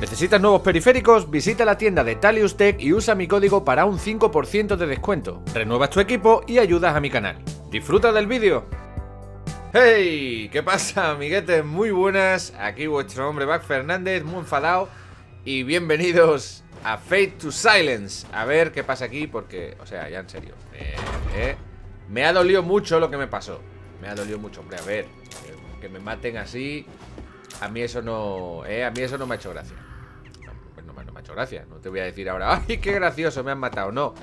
¿Necesitas nuevos periféricos? Visita la tienda de Talius Tech y usa mi código para un 5% de descuento. Renuevas tu equipo y ayudas a mi canal. ¡Disfruta del vídeo! ¡Hey! ¿Qué pasa, amiguetes? Muy buenas. Aquí vuestro hombre Back Fernández, muy enfadado. Y bienvenidos a Fate to Silence. A ver qué pasa aquí, porque, o sea, ya en serio. Eh, eh, me ha dolido mucho lo que me pasó. Me ha dolido mucho, hombre. A ver, que me maten así. A mí eso no. Eh, a mí eso no me ha hecho gracia no, te voy a decir ahora, ¡ay, qué gracioso! Me han matado. No,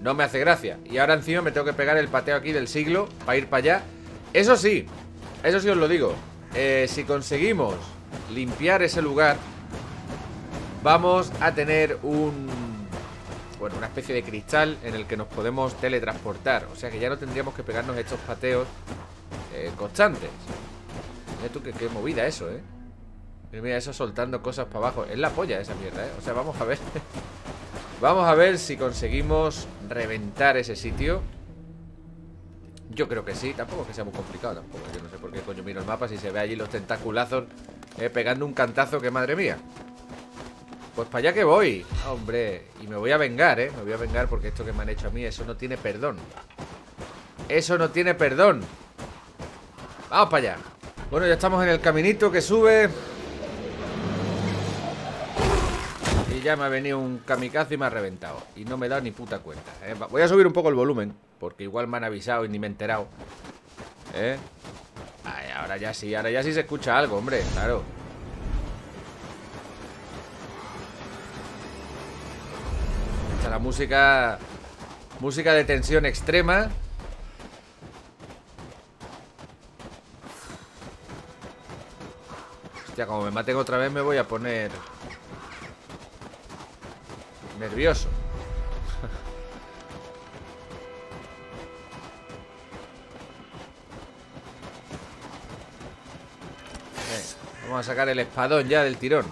no me hace gracia. Y ahora encima me tengo que pegar el pateo aquí del siglo para ir para allá. Eso sí, eso sí os lo digo. Eh, si conseguimos limpiar ese lugar, vamos a tener un... Bueno, una especie de cristal en el que nos podemos teletransportar. O sea que ya no tendríamos que pegarnos estos pateos eh, constantes. Mira tú, qué movida eso, ¿eh? Mira, eso soltando cosas para abajo. Es la polla esa mierda, ¿eh? O sea, vamos a ver. Vamos a ver si conseguimos reventar ese sitio. Yo creo que sí. Tampoco es que sea muy complicado tampoco. Yo no sé por qué coño miro el mapa. Si se ve allí los tentaculazos eh, Pegando un cantazo que madre mía. Pues para allá que voy. Hombre, y me voy a vengar, ¿eh? Me voy a vengar porque esto que me han hecho a mí Eso no tiene perdón. Eso no tiene perdón. Vamos para allá. Bueno, ya estamos en el caminito que sube ya me ha venido un kamikaze y me ha reventado Y no me he dado ni puta cuenta ¿eh? Voy a subir un poco el volumen Porque igual me han avisado y ni me he enterado ¿Eh? ahora ya sí, ahora ya sí se escucha algo, hombre Claro la música Música de tensión extrema Hostia, como me maten otra vez me voy a poner Nervioso. vamos a sacar el espadón ya del tirón.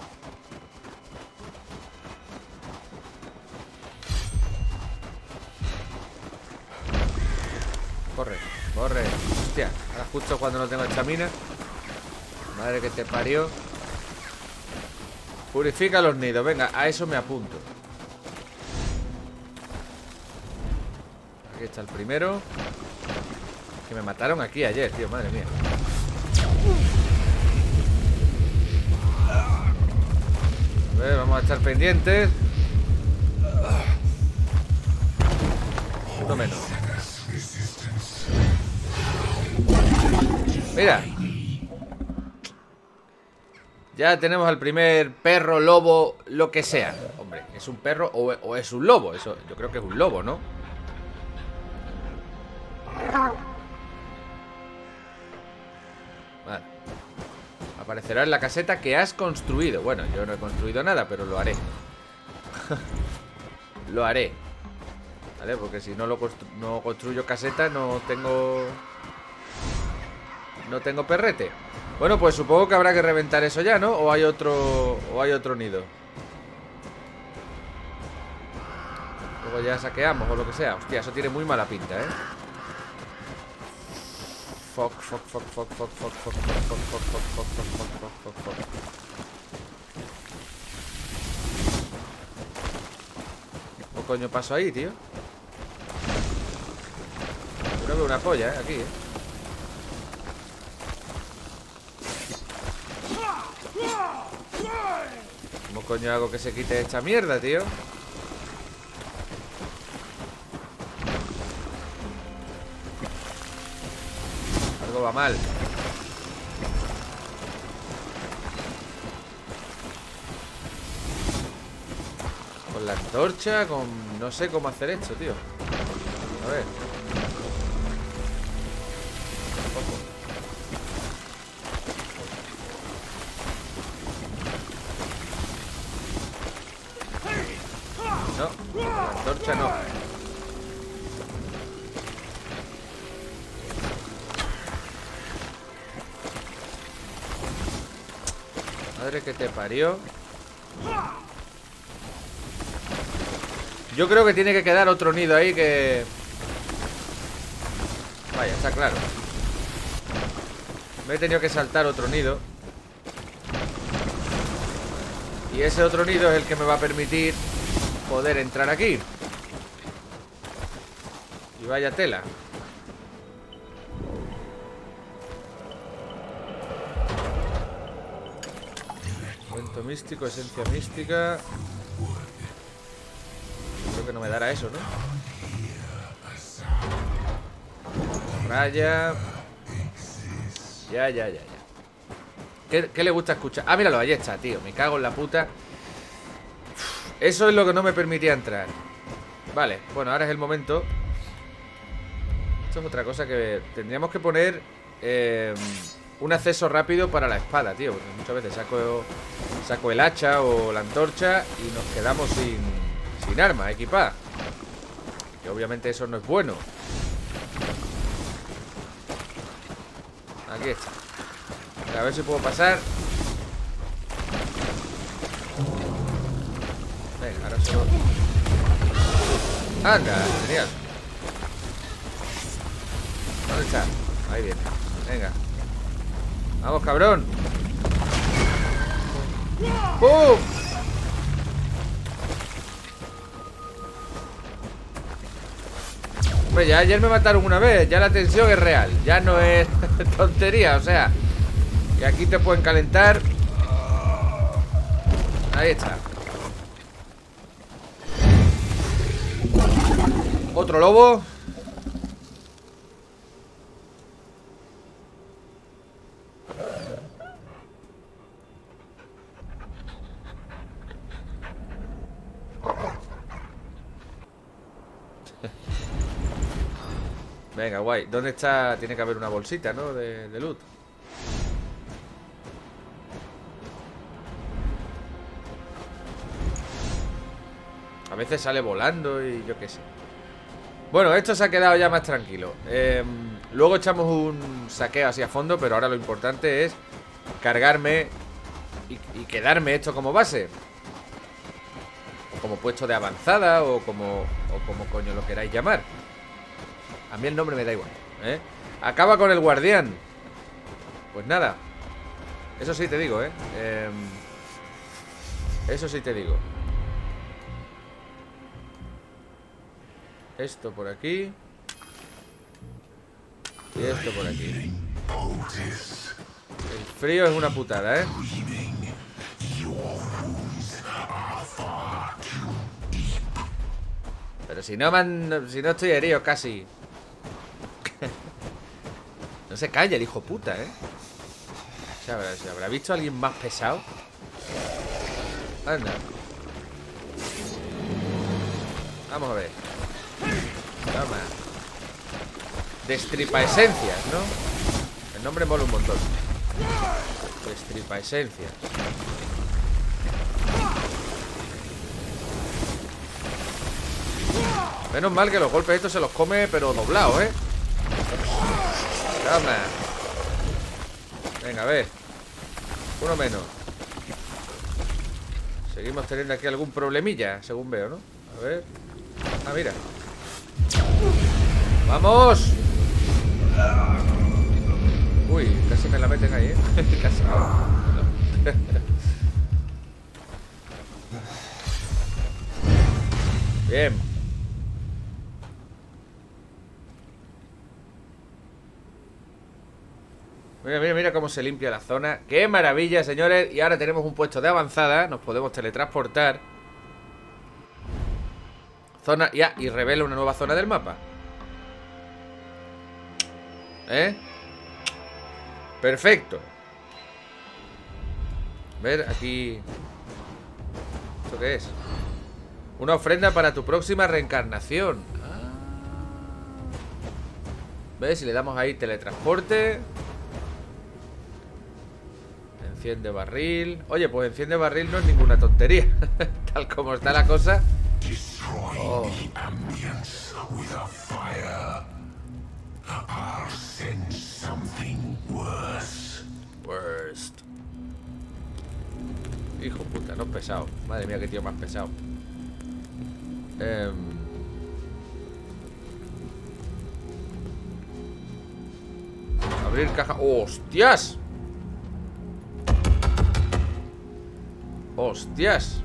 Corre, corre. Hostia, ahora justo cuando no tengo estamina. Madre que te parió. Purifica los nidos. Venga, a eso me apunto. Está el primero. Que me mataron aquí ayer, tío, madre mía. A ver, vamos a estar pendientes. Uno menos. Mira. Ya tenemos al primer perro, lobo, lo que sea. Hombre, ¿es un perro o, o es un lobo? Eso, yo creo que es un lobo, ¿no? Aparecerá en la caseta que has construido. Bueno, yo no he construido nada, pero lo haré. lo haré. ¿Vale? Porque si no lo no construyo caseta, no tengo... No tengo perrete. Bueno, pues supongo que habrá que reventar eso ya, ¿no? O hay otro... O hay otro nido. Luego ya saqueamos o lo que sea. Hostia, eso tiene muy mala pinta, ¿eh? Fuck, fuck, fuck, fuck, fuck, fuck, fuck, fuck, fuck, fuck, fuck, fuck, fuck, fuck, fuck, fuck, fuck. ¿Qué coño paso ahí, tío? Creo que una polla, ¿eh? Aquí, ¿eh? ¿Cómo coño hago que se quite esta mierda, tío? Va mal. Con la antorcha, con... No sé cómo hacer esto, tío. A ver te parió Yo creo que tiene que quedar otro nido ahí que... Vaya, está claro Me he tenido que saltar otro nido Y ese otro nido es el que me va a permitir poder entrar aquí. Y vaya tela. Cuento místico, esencia mística. Creo que no me dará eso, ¿no? Raya. Ya, ya, ya, ya. ¿Qué, ¿Qué, le gusta escuchar? Ah, míralo, ahí está, tío. Me cago en la puta. Eso es lo que no me permitía entrar. Vale, bueno, ahora es el momento. Esto es otra cosa que tendríamos que poner eh, un acceso rápido para la espada, tío. Porque muchas veces saco, saco el hacha o la antorcha y nos quedamos sin, sin arma equipada. Y obviamente eso no es bueno. Aquí está. A ver si puedo pasar. Venga, ahora solo... Anda, genial. ¿Dónde está? Ahí viene. Venga. Vamos, cabrón. ¡Bum! Pues ya ayer me mataron una vez. Ya la tensión es real. Ya no es tontería, o sea. Y aquí te pueden calentar. Ahí está. Otro lobo Venga, guay. ¿Dónde está? Tiene que haber una bolsita, ¿no? De, de loot. A veces sale volando y yo qué sé. Bueno, esto se ha quedado ya más tranquilo. Eh, luego echamos un saqueo así a fondo, pero ahora lo importante es cargarme y, y, quedarme esto como base. O como puesto de avanzada o como, o como coño lo queráis llamar. A mí el nombre me da igual ¿eh? Acaba con el guardián Pues nada Eso sí te digo, ¿eh? eh eso sí te digo Esto por aquí Y esto por aquí El frío es una putada, ¿eh? Pero si no man, Si no estoy herido casi no se calla el hijo puta, ¿eh? ¿Se habrá, ¿Se habrá visto a alguien más pesado? Anda Vamos a ver Toma Destripa esencias, ¿no? El nombre mola un montón Destripa esencias Menos mal que los golpes estos se los come Pero doblados, ¿eh? Venga, a ver. Uno menos. Seguimos teniendo aquí algún problemilla, según veo, ¿no? A ver. Ah, mira. ¡Vamos! Uy, casi me la meten ahí, ¿eh? casi. Bien. Mira, mira, mira cómo se limpia la zona ¡Qué maravilla, señores! Y ahora tenemos un puesto de avanzada Nos podemos teletransportar Zona, ya, y revela una nueva zona del mapa ¿Eh? Perfecto A ver, aquí ¿Esto qué es? Una ofrenda para tu próxima reencarnación ah. ¿Ves? Si le damos ahí teletransporte Enciende barril. Oye, pues enciende barril no es ninguna tontería. Tal como está la cosa. Oh. Worst. Hijo puta, no es pesado. Madre mía, qué tío más pesado. Eh... Abrir caja. ¡Hostias! ¡Hostias!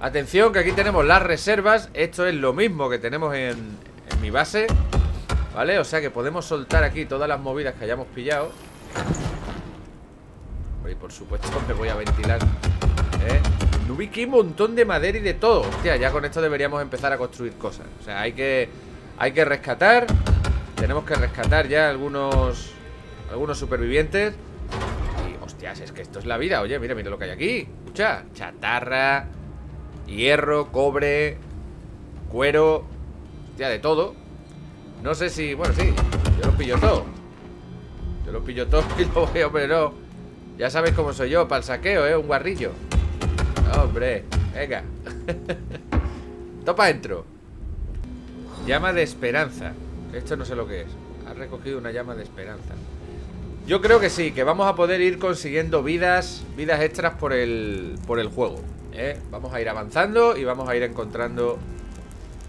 Atención, que aquí tenemos las reservas Esto es lo mismo que tenemos en, mi base ¿Vale? O sea que podemos soltar aquí todas las movidas que hayamos pillado Y por supuesto me voy a ventilar ¿Eh? Un montón de madera y de todo Hostia, ya con esto deberíamos empezar a construir cosas O sea, hay que, hay que rescatar Tenemos que rescatar ya algunos Algunos supervivientes hostias, es que esto es la vida. Oye, mira, mira lo que hay aquí. Escucha, chatarra Hierro, cobre Cuero Hostia, de todo. No sé si, bueno, sí Yo lo pillo todo. Yo lo pillo todo y lo veo, pero no. Ya sabéis cómo soy yo, para el saqueo, ¿eh? Un guarrillo. Hombre, venga. Topa dentro. Llama de esperanza. Esto no sé lo que es. Ha recogido una llama de esperanza Yo creo que sí, que vamos a poder ir consiguiendo vidas Vidas extras por el, por el juego ¿eh? Vamos a ir avanzando y vamos a ir encontrando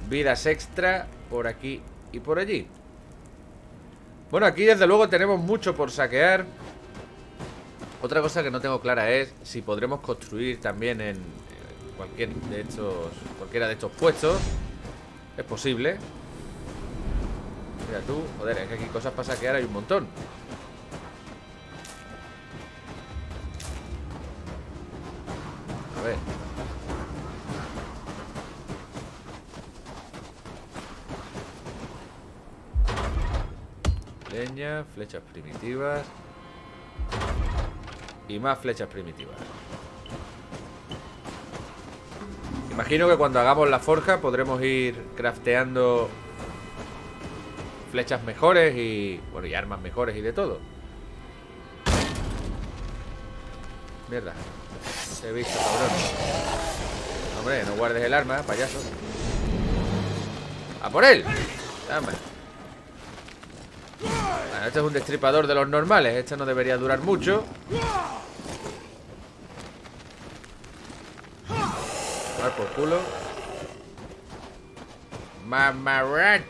Vidas extra por aquí y por allí Bueno, aquí desde luego tenemos mucho por saquear otra cosa que no tengo clara es si podremos construir también en cualquier de estos, cualquiera de estos puestos. Es posible. Mira tú, joder, es que aquí cosas para saquear hay un montón. A ver. Leña, flechas primitivas. Y más flechas primitivas Imagino que cuando hagamos la forja podremos ir crafteando flechas mejores y, bueno, y armas mejores y de todo. Mierda. He visto, cabrón. Hombre, no guardes el arma, payaso. ¡A por él! Dame. Bueno, este es un destripador de los normales. Este no debería durar mucho. por culo. Mamaracho.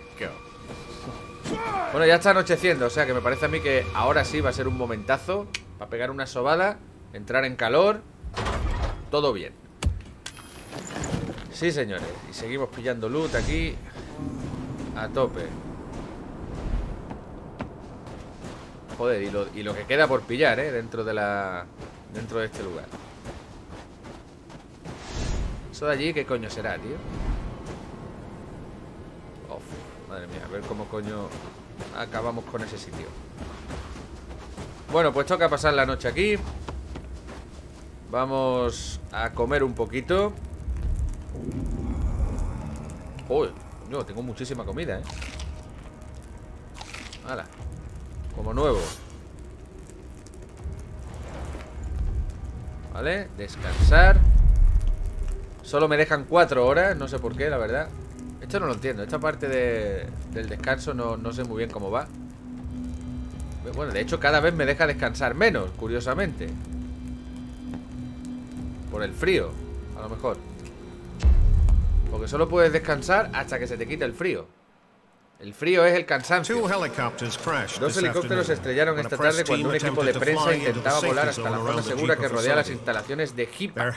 Bueno, ya está anocheciendo, o sea que me parece a mí que ahora sí va a ser un momentazo para pegar una sobada, entrar en calor. Todo bien. Sí, señores. Y seguimos pillando loot aquí a tope. Joder, y lo, y lo que queda por pillar, ¿eh? Dentro de la... Dentro de este lugar. Eso de allí, ¿qué coño será, tío? madre mía, a ver cómo coño acabamos con ese sitio. Bueno, pues toca pasar la noche aquí. Vamos a comer un poquito. Uy, yo tengo muchísima comida, ¿eh? Hala. Como nuevo. Vale, descansar. Solo me dejan cuatro horas, no sé por qué, la verdad Esto no lo entiendo, esta parte del descanso no, no sé muy bien cómo va Bueno, de hecho cada vez me deja descansar menos, curiosamente Por el frío, a lo mejor Porque solo puedes descansar hasta que se te quite el frío el frío es el cansancio. Dos helicópteros se estrellaron esta tarde cuando un equipo de prensa intentaba volar hasta la zona segura que rodea las instalaciones de HIPAA.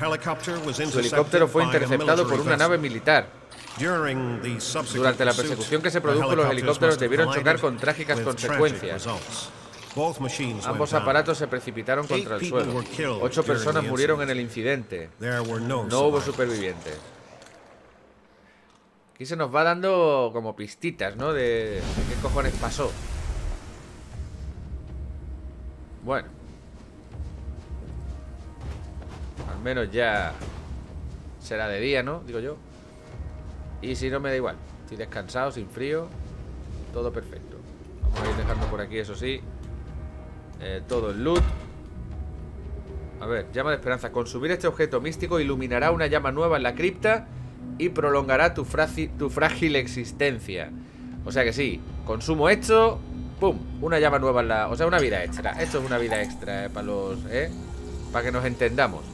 Su helicóptero fue interceptado por una nave militar. Durante la persecución que se produjo, los helicópteros debieron chocar con trágicas consecuencias. Ambos aparatos se precipitaron contra el suelo. Ocho personas murieron en el incidente. No hubo supervivientes. Aquí se nos va dando como pistitas, ¿no? De, qué cojones pasó. Bueno. Al menos ya será de día, ¿no? Digo yo. Y si no, me da igual. Estoy descansado, sin frío. Todo perfecto. Vamos a ir dejando por aquí, eso sí. Eh, todo el loot. A ver, llama de esperanza. Con subir este objeto místico iluminará una llama nueva en la cripta y prolongará tu, frágil existencia. O sea que sí, consumo hecho, ¡pum! Una llama nueva en la... O sea, una vida extra. Esto es una vida extra, ¿eh? Para los... ¿eh? Para que nos entendamos.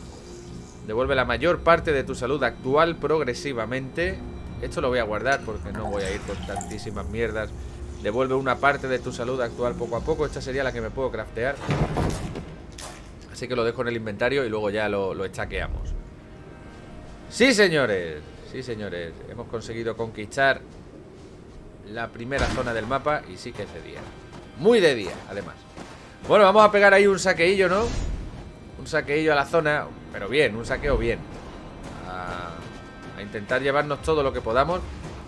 Devuelve la mayor parte de tu salud actual progresivamente. Esto lo voy a guardar porque no voy a ir con tantísimas mierdas. Devuelve una parte de tu salud actual poco a poco. Esta sería la que me puedo craftear. Así que lo dejo en el inventario y luego ya lo, lo estaqueamos. Sí, señores. Sí, señores. Hemos conseguido conquistar la primera zona del mapa y sí que es de día. Muy de día, además. Bueno, vamos a pegar ahí un saqueillo, ¿no? Un saqueillo a la zona, pero bien, un saqueo bien. A, a intentar llevarnos todo lo que podamos.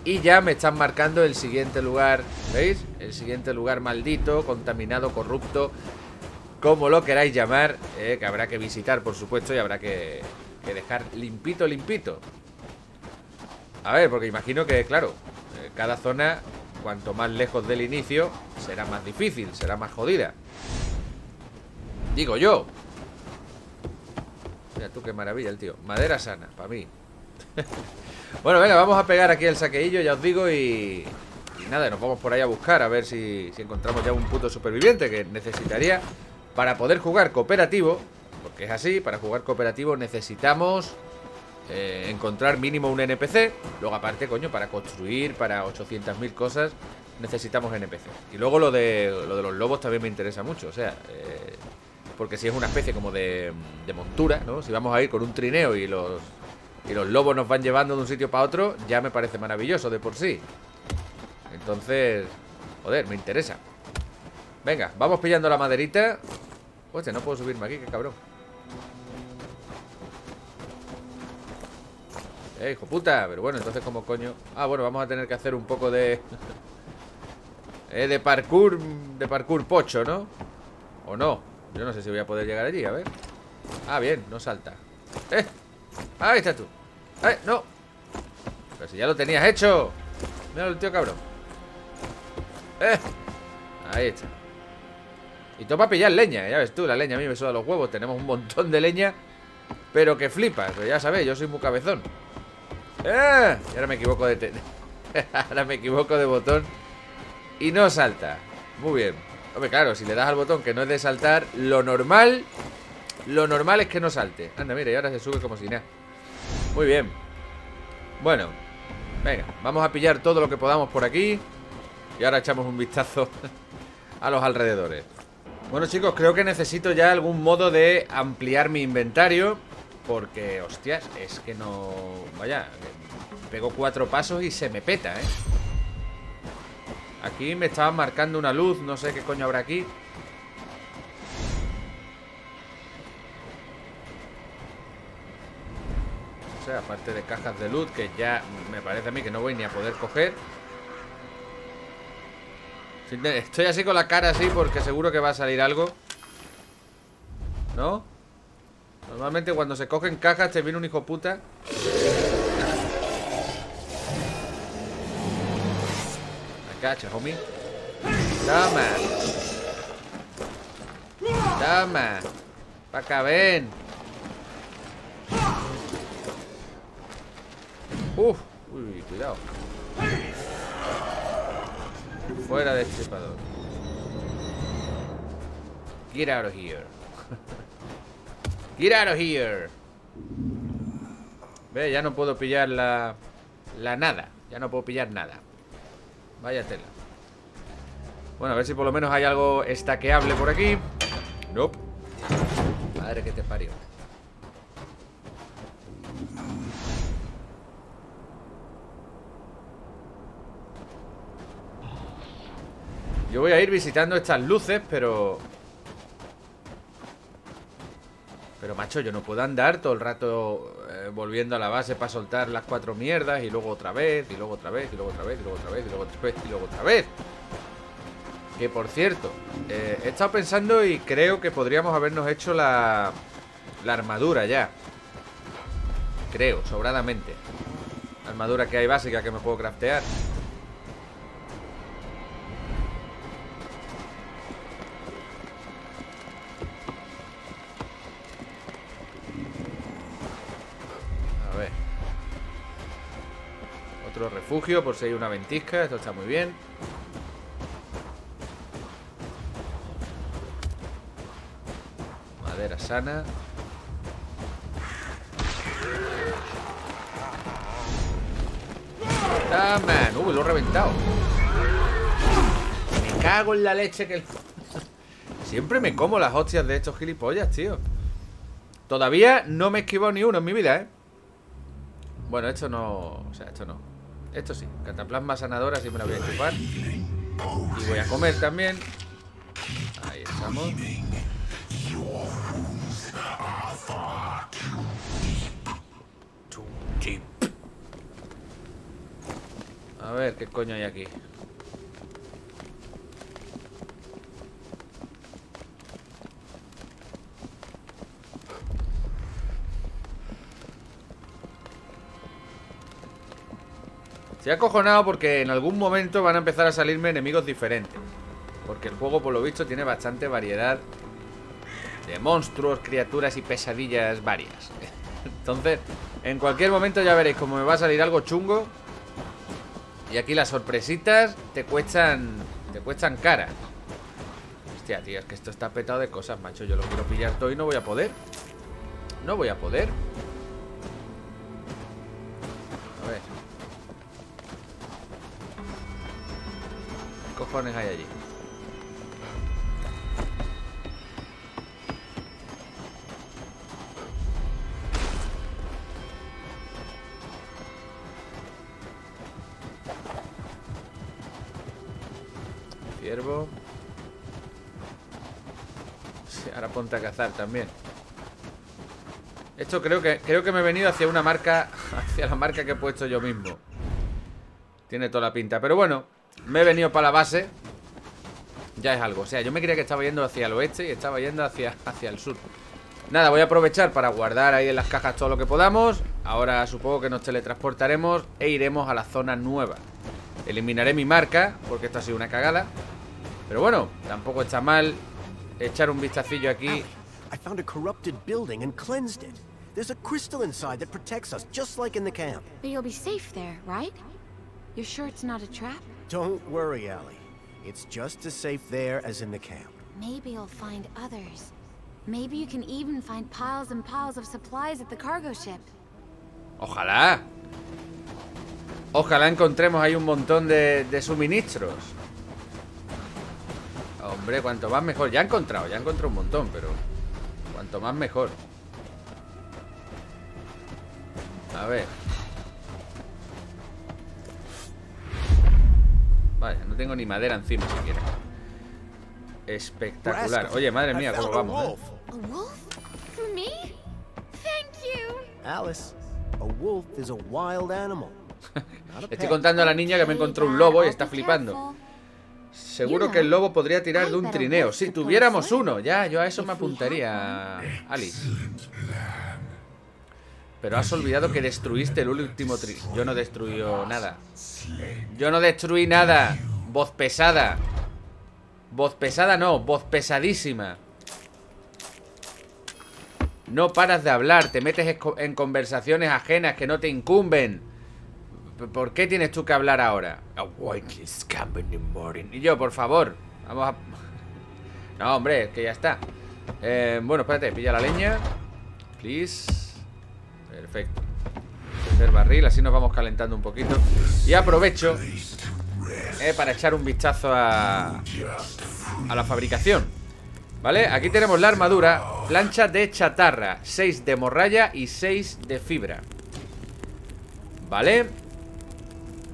Y ya me están marcando el siguiente lugar, ¿veis? El siguiente lugar maldito, contaminado, corrupto, como lo queráis llamar, eh, que habrá que visitar, por supuesto, y habrá que, dejar limpito, limpito. A ver, porque imagino que, claro, eh, cada zona, cuanto más lejos del inicio, será más difícil, será más jodida. Digo yo. Mira tú qué maravilla el tío. Madera sana, para mí. bueno, venga, vamos a pegar aquí el saqueillo, ya os digo, y... Y nada, nos vamos por ahí a buscar a ver si, encontramos ya un puto superviviente que necesitaría para poder jugar cooperativo, porque es así, para jugar cooperativo necesitamos eh, encontrar mínimo un NPC. Luego aparte, coño, para construir, para 800.000 cosas, necesitamos NPC. Y luego lo de, lo de los lobos también me interesa mucho, o sea... Eh, porque si es una especie como de montura, ¿no? Si vamos a ir con un trineo y los, y los lobos nos van llevando de un sitio para otro, ya me parece maravilloso de por sí. Entonces, joder, me interesa. Venga, vamos pillando la maderita Hostia, no puedo subirme aquí, qué cabrón Eh, hijo puta Pero bueno, entonces como coño Ah, bueno, vamos a tener que hacer un poco de Eh, de parkour De parkour pocho, ¿no? O no, yo no sé si voy a poder llegar allí, a ver Ah, bien, no salta Eh, ahí está tú. No. Pero si ya lo tenías hecho. Mira el tío cabrón. Eh, ahí está. Y todo para pillar leña, ya ves tú, la leña a mí me suda los huevos Tenemos un montón de leña Pero que flipas, pero ya sabes, yo soy muy cabezón. ¡Eh! Y ahora me equivoco de... ahora me equivoco de botón Y no salta. Muy bien. Hombre, claro, si le das al botón que no es de saltar Lo normal Lo normal es que no salte. Anda, mira, y ahora se sube como si nada. Muy bien. Bueno Venga, vamos a pillar todo lo que podamos por aquí Y ahora echamos un vistazo A los alrededores. Bueno chicos, creo que necesito ya algún modo de ampliar mi inventario Porque, hostias, es que no... Vaya, pego cuatro pasos y se me peta, ¿eh? Aquí me estaban marcando una luz, no sé qué coño habrá aquí Aparte de cajas de luz que ya me parece a mí que no voy ni a poder coger. Estoy así con la cara así porque seguro que va a salir algo. ¿No? Normalmente cuando se cogen cajas te viene un hijo puta. Cacha, homie. Toma. Toma. Pa' acá, ven Uf Uy, cuidado Fuera de espadón. Get out of here. Get out of here. Ve, ya no puedo pillar la... La nada. Ya no puedo pillar nada. Vaya tela. Bueno, a ver si por lo menos hay algo estaqueable por aquí. Nope. Madre que te parió. Yo voy a ir visitando estas luces, pero... Pero, macho, yo no puedo andar todo el rato eh, volviendo a la base para soltar las cuatro mierdas y luego otra vez, y luego otra vez, y luego otra vez, y luego otra vez, y luego otra vez, y luego otra vez. Que, por cierto, eh, he estado pensando y creo que podríamos habernos hecho la, la armadura ya. Creo, sobradamente. Armadura que hay básica que me puedo craftear. Por si hay una ventisca. Esto está muy bien. Madera sana. Ah. Uy, lo he reventado. Me cago en la leche que... Siempre me como las hostias de estos gilipollas, tío. Todavía no me he esquivado ni uno en mi vida, ¿eh? Bueno, esto no... O sea, esto no. Esto sí. Cataplasma sanadora sí me la voy a chupar. Y voy a comer también. Ahí estamos. A ver, ¿qué coño hay aquí? Estoy acojonado porque en algún momento van a empezar a salirme enemigos diferentes. Porque el juego, por lo visto, tiene bastante variedad de monstruos, criaturas y pesadillas varias. Entonces, en cualquier momento ya veréis cómo me va a salir algo chungo. Y aquí las sorpresitas te cuestan, te cuestan cara. Hostia, tío, es que esto está petado de cosas, macho. Yo lo quiero pillar todo y no voy a poder. No voy a poder. Cojones hay allí? Ciervo. ahora ponte a cazar también. Esto creo que creo que me he venido hacia una marca, hacia la marca que he puesto yo mismo. Tiene toda la pinta, pero bueno, me he venido para la base Ya es algo O sea, yo me creía que estaba yendo hacia el oeste Y estaba yendo hacia, hacia el sur Nada, voy a aprovechar para guardar ahí en las cajas todo lo que podamos Ahora supongo que nos teletransportaremos E iremos a la zona nueva Eliminaré mi marca Porque esto ha sido una cagada Pero bueno, tampoco está mal Echar un vistacillo aquí I found a corrupted building and cleansed it. There's a crystal inside that protects us, just like in the camp. But you'll be safe there, right? You're sure it's not a trap? Don't worry, Allie. It's just as safe there as in the camp. Maybe you'll find others. Maybe you can even find piles and piles of supplies at the cargo ship. Ojalá. Ojalá encontremos ahí un montón de, de suministros. Hombre, cuanto más mejor. Ya he encontrado, ya he encontrado un montón, pero... Cuanto más mejor. A ver. No tengo ni madera encima siquiera. Espectacular. Oye, madre mía, cómo vamos, ¿eh? Alice, a wolf is a wild animal. Estoy contando a la niña que me encontró un lobo y está flipando. Seguro que el lobo podría tirar de un trineo. Si tuviéramos uno, ya, yo a eso me apuntaría, Alice. Pero has olvidado que destruiste el último tri... Yo no destruí nada. Yo no destruí nada. Voz pesada. Voz pesada no, voz pesadísima. No paras de hablar, te metes en conversaciones ajenas que no te incumben. ¿Por qué tienes tú que hablar ahora? Y yo, por favor, vamos a... No, hombre, que ya está. Eh, bueno, espérate, pilla la leña. Please. Perfecto El barril, así nos vamos calentando un poquito Y aprovecho eh, Para echar un vistazo a A la fabricación ¿Vale? Aquí tenemos la armadura Plancha de chatarra 6 de morralla y 6 de fibra ¿Vale?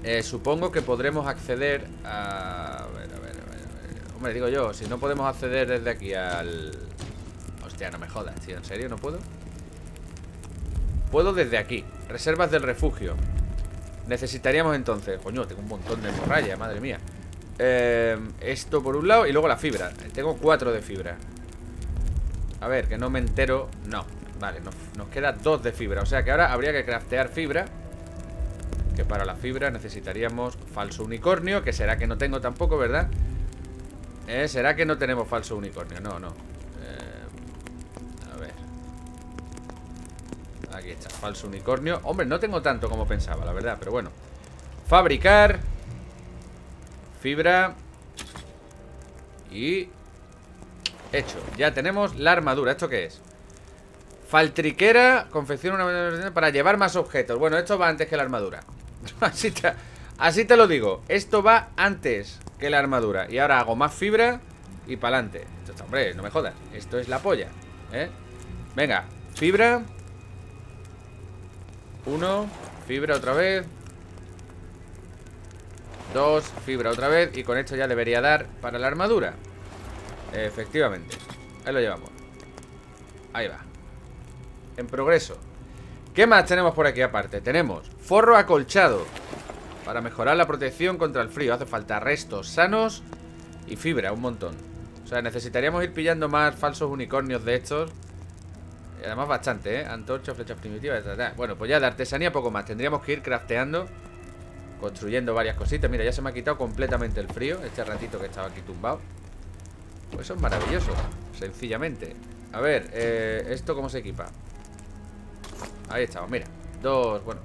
Eh, supongo que podremos acceder a... a ver, a ver, a ver, Hombre, digo yo, si no podemos acceder desde aquí al... Hostia, no me jodas, tío, ¿en serio no puedo? Puedo desde aquí. Reservas del refugio. Necesitaríamos entonces Coño, tengo un montón de morralla, madre mía. Eh, Esto por un lado y luego la fibra. Tengo cuatro de fibra. A ver, que no me entero. No, vale, nos, queda dos de fibra. O sea que ahora habría que craftear fibra Que para la fibra necesitaríamos Falso unicornio Que será que no tengo tampoco, ¿verdad? Eh, ¿Será que no tenemos falso unicornio? No, no Aquí está, falso unicornio. Hombre, no tengo tanto como pensaba, la verdad Pero bueno. Fabricar Fibra Y Hecho, ya tenemos la armadura ¿Esto qué es? Faltriquera Confecciona una para llevar más objetos. Bueno, esto va antes que la armadura. Así te, así te lo digo. Esto va antes que la armadura. Y ahora hago más fibra y para adelante Hombre, no me jodas. Esto es la polla ¿eh? Venga, fibra uno, Fibra otra vez. Dos, fibra otra vez. Y con esto ya debería dar para la armadura. Efectivamente. Ahí lo llevamos. Ahí va. En progreso. ¿Qué más tenemos por aquí aparte? Tenemos forro acolchado. Para mejorar la protección contra el frío. Hace falta restos sanos Y fibra, un montón. O sea, necesitaríamos ir pillando más falsos unicornios de estos y además bastante, ¿eh? Antorcha, flechas primitivas, Bueno, pues ya de artesanía poco más Tendríamos que ir crafteando Construyendo varias cositas Mira, ya se me ha quitado completamente el frío Este ratito que estaba aquí tumbado Pues eso es maravilloso Sencillamente A ver, eh, ¿esto cómo se equipa? Ahí estamos, mira Dos, bueno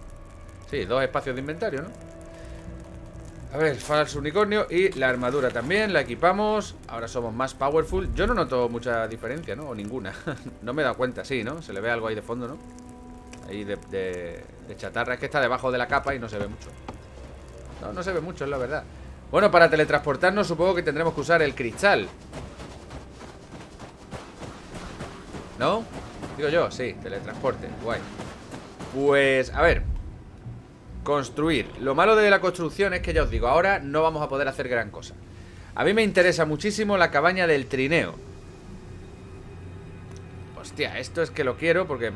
Sí, dos espacios de inventario, ¿no? A ver, falso unicornio y la armadura también, la equipamos. Ahora somos más powerful. Yo no noto mucha diferencia, ¿no? O ninguna. No me he dado cuenta, sí, ¿no? Se le ve algo ahí de fondo, ¿no? Ahí de, de, chatarra. Es que está debajo de la capa y no se ve mucho. No, no se ve mucho, es la verdad. Bueno, para teletransportarnos supongo que tendremos que usar el cristal. ¿No? Digo yo, sí, teletransporte, guay. Pues, a ver Construir. Lo malo de la construcción es que ya os digo Ahora no vamos a poder hacer gran cosa. A mí me interesa muchísimo la cabaña del trineo. Hostia, esto es que lo quiero Porque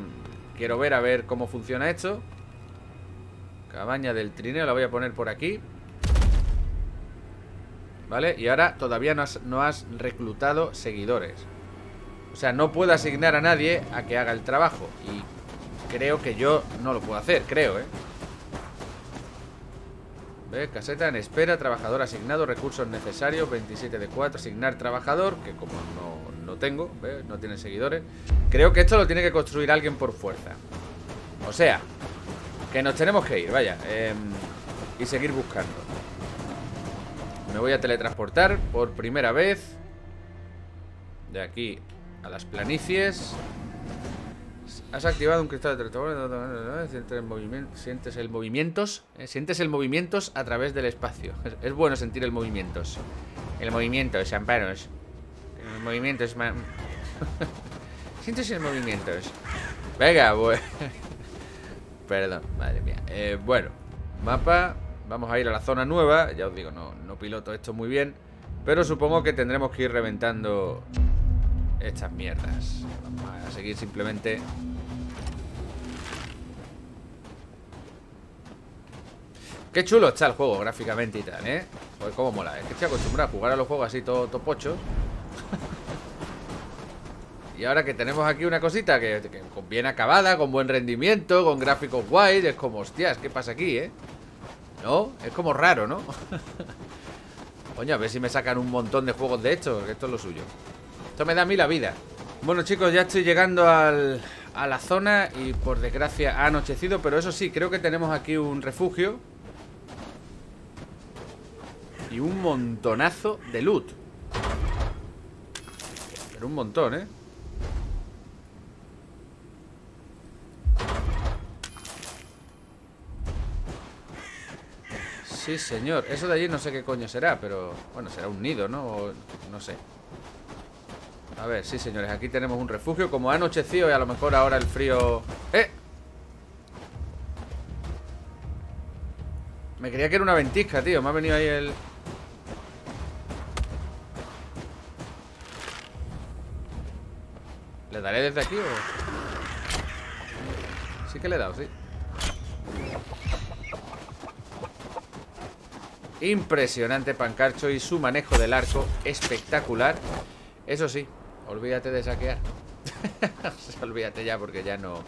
quiero ver a ver cómo funciona esto. Cabaña del trineo La voy a poner por aquí. ¿Vale? Y ahora todavía no has, no has reclutado seguidores. O sea, no puedo asignar a nadie A que haga el trabajo. Y creo que yo no lo puedo hacer Creo, ¿eh? ¿Ve? Caseta en espera, trabajador asignado, recursos necesarios, 27 de 4, asignar trabajador, que como no, no tengo, no tiene seguidores. Creo que esto lo tiene que construir alguien por fuerza. O sea, que nos tenemos que ir, vaya, eh, y seguir buscando. Me voy a teletransportar por primera vez de aquí a las planicies. Has activado un cristal de sientes el movimiento, sientes el movimientos, eh, sientes el movimientos a través del espacio. Es, bueno sentir el movimientos. El movimiento, champanos. El movimiento es más. sientes el movimiento. Venga, bueno. Perdón, madre mía. Eh, bueno, mapa. Vamos a ir a la zona nueva. Ya os digo, no, no piloto esto muy bien. Pero supongo que tendremos que ir reventando estas mierdas. Vamos a seguir simplemente Qué chulo está el juego gráficamente y tal, ¿eh? Pues cómo mola, es que estoy acostumbrado a jugar a los juegos así todo, topocho Y ahora que tenemos aquí una cosita que, bien acabada, con buen rendimiento, con gráficos guays Es como, hostias, ¿qué pasa aquí, eh? ¿No? Es como raro, ¿no? Coño, a ver si me sacan un montón de juegos de estos esto es lo suyo Esto me da a mí la vida Bueno, chicos, ya estoy llegando al, a la zona Y por desgracia ha anochecido Pero eso sí, creo que tenemos aquí un refugio y un montonazo de loot Pero un montón, ¿eh? Sí, señor Eso de allí no sé qué coño será Pero, bueno, será un nido, ¿no? O, no sé A ver, sí, señores Aquí tenemos un refugio Como ha anochecido y a lo mejor ahora el frío... ¡Eh! Me creía que era una ventisca, tío Me ha venido ahí el... ¿Le daré desde aquí o...? Sí que le he dado, sí Impresionante Pancarcho y su manejo del arco Espectacular Eso sí, olvídate de saquear Olvídate ya porque ya no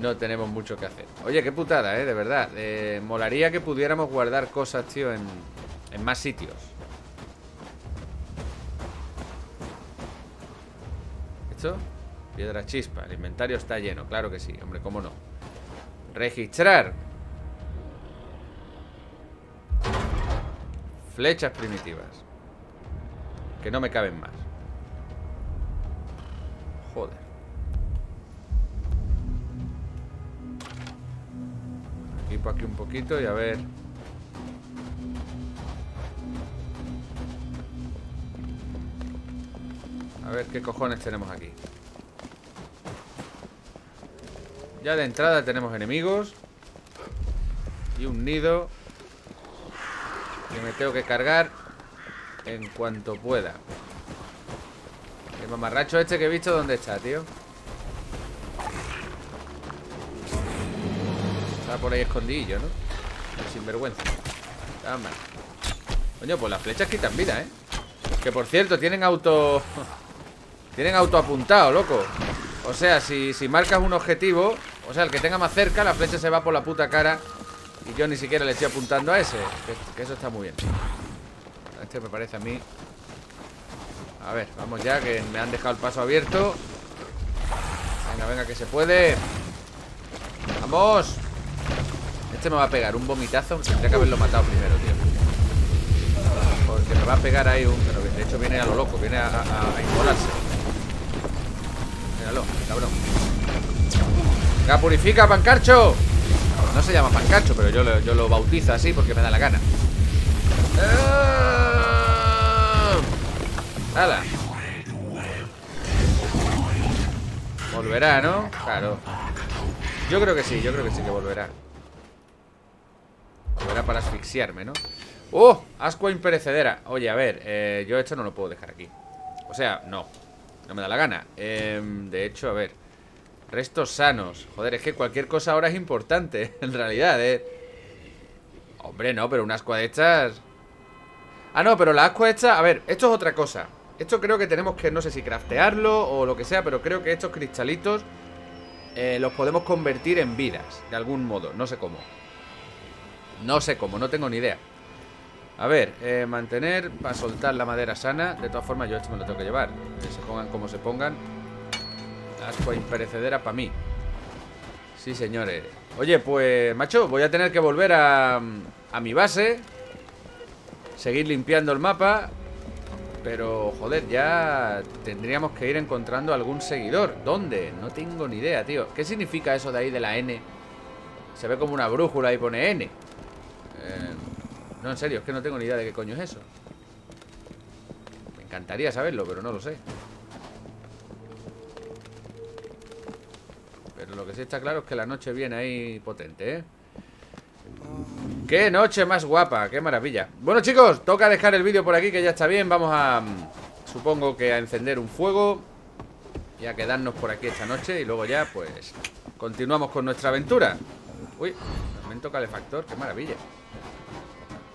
No tenemos mucho que hacer Oye, qué putada, eh, de verdad eh, Molaría que pudiéramos guardar cosas, tío En, en más sitios Piedra chispa. El inventario está lleno. Claro que sí. Hombre, cómo no. Registrar. Flechas primitivas. Que no me caben más. Aquí un poquito y a ver... A ver qué cojones tenemos aquí. Ya de entrada tenemos enemigos Y un nido Que me tengo que cargar En cuanto pueda. El mamarracho este que he visto ¿Dónde está, tío? Por ahí escondidillo, ¿no? Sin vergüenza Coño, pues las flechas quitan vida, ¿eh? Que por cierto, tienen auto... tienen auto apuntado, loco. O sea, si, si marcas un objetivo O sea, el que tenga más cerca, la flecha se va por la puta cara Y yo ni siquiera le estoy apuntando a ese. Que, eso está muy bien. Este me parece a mí A ver, vamos ya, que me han dejado el paso abierto. Venga, venga, que se puede. ¡Vamos! Este me va a pegar un vomitazo Tendría que haberlo matado primero, tío. Porque me va a pegar ahí un... Pero de hecho viene a lo loco Viene a, a, Míralo, cabrón. Venga, purifica, pancarcho No se llama pancarcho Pero yo, yo lo bautizo así porque me da la gana. ¡Hala! Volverá, ¿no? Claro. Yo creo que sí, yo creo que sí que volverá era para asfixiarme, ¿no? ¡Oh! Ascua imperecedera. Oye, a ver, eh, yo esto no lo puedo dejar aquí. O sea, no. No me da la gana. Em, De hecho, a ver. Restos sanos. Joder, es que cualquier cosa ahora es importante En realidad, ¿eh? Hombre, no, pero una ascua de estas. Ah, no, pero la ascua esta A ver, esto es otra cosa. Esto creo que tenemos que, no sé si craftearlo O lo que sea, pero creo que estos cristalitos eh, Los podemos convertir en vidas De algún modo, no sé cómo no sé cómo, no tengo ni idea. A ver, eh, mantener Para soltar la madera sana De todas formas yo esto me lo tengo que llevar. Que se pongan como se pongan Asco imperecedera para mí. Sí, señores. Oye, pues, macho, voy a tener que volver a, a mi base Seguir limpiando el mapa Pero, joder, ya tendríamos que ir encontrando algún seguidor. ¿Dónde? No tengo ni idea, tío. ¿Qué significa eso de ahí de la N? Se ve como una brújula y pone N eh, no, en serio, es que no tengo ni idea de qué coño es eso Me encantaría saberlo, pero no lo sé Pero lo que sí está claro es que la noche viene ahí potente, ¿eh? ¡Qué noche más guapa! ¡Qué maravilla! Bueno, chicos, toca dejar el vídeo por aquí que ya está bien Vamos a, mm, supongo que a encender un fuego Y a quedarnos por aquí esta noche Y luego ya, pues, continuamos con nuestra aventura Uy, calefactor, qué maravilla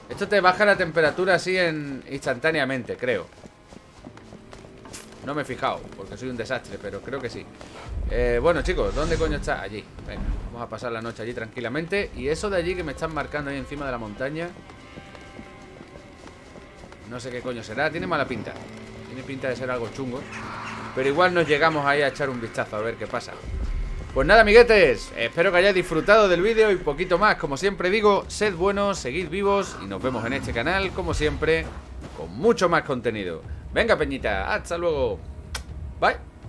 esto te baja la temperatura así en instantáneamente, creo. No me he fijado, porque soy un desastre, pero creo que sí. Eh, Bueno, chicos, ¿dónde coño está? Allí, venga, vamos a pasar la noche allí tranquilamente. Y eso de allí que me están marcando ahí encima de la montaña. No sé qué coño será, tiene mala pinta. Tiene pinta de ser algo chungo. Pero igual nos llegamos ahí a echar un vistazo a ver qué pasa pues nada, amiguetes, espero que hayáis disfrutado del vídeo y poquito más. Como siempre digo, sed buenos, seguid vivos y nos vemos en este canal, como siempre, con mucho más contenido. Venga, Peñita, hasta luego. Bye.